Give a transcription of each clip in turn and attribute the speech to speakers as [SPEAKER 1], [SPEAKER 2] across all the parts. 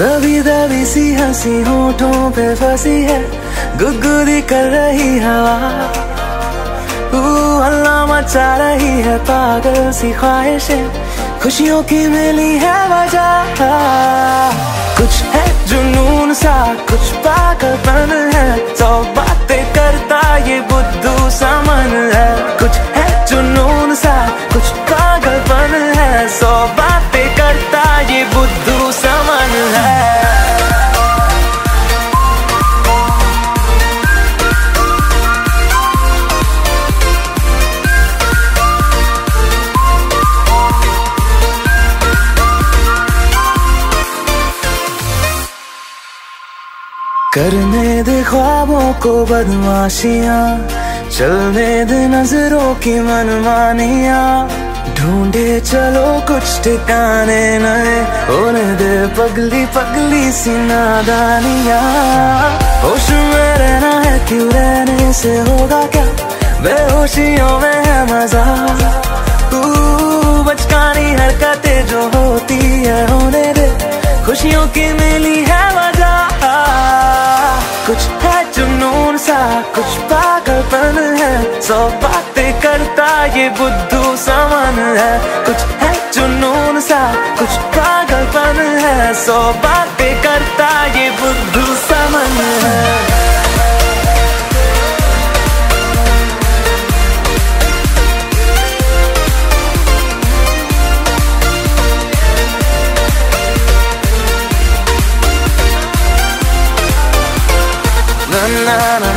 [SPEAKER 1] दबी दबी सी हँसी होठों पे फंसी है। गुदगुदी कर रही हवा। अल्लाह मचा रही है पागल सी ख्वाहिशें। खुशियों की मिली है वजह। करने दे ख्वाबों को बदमाशियाँ, चलने दे नज़रों की मनमानिया। ढूंढे चलो कुछ ठिकाने नए, होने दे पगली पगली सी नादानिया। होश में रहना है क्यों रहने से होगा क्या? बेहोशियों में है मज़ा। तू बचकानी हरकतें जो होती है, होने दे खुशियों की सा कुछ पागलपन है। सौ बातें करता ये बुद्धू समन है। कुछ है जुनून सा, कुछ पागलपन है। सौ बातें करता ये बुद्धू समन है। मौसम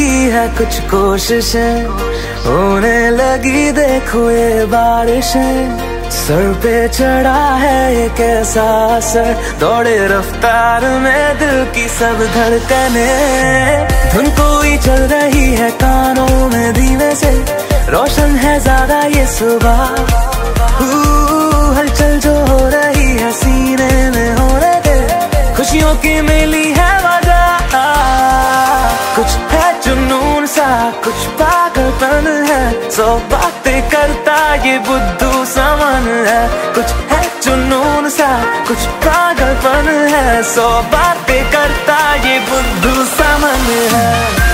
[SPEAKER 1] की है कुछ कोशिशें। होने लगी देखो ये बारिशें। सर पे चढ़ा है एक ऐसा असर। दौड़े रफ्तार में दिल की सब धड़कने। धुन कोई चल रही है कानों में धीमे से। रोशन है ज़्यादा ये सुबह। हलचल जो हो रही है सीने में होने दे। खुशियों की मिली है वजह। है सा कुछ पागलपन है। सौ बातें करता ये बुद्धू समन है। कुछ है चुनून सा, कुछ पागलपन है। सौ बातें करता ये बुद्धू समन है।